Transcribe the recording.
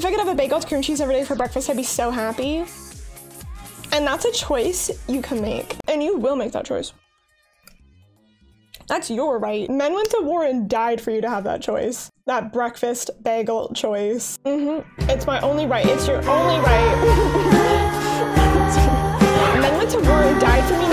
If I could have a bagel with cream cheese every day for breakfast, I'd be so happy. And that's a choice you can make. And you will make that choice. That's your right. Men went to war and died for you to have that choice. That breakfast bagel choice. Mm-hmm. It's my only right. It's your only right. Men went to war and died for me.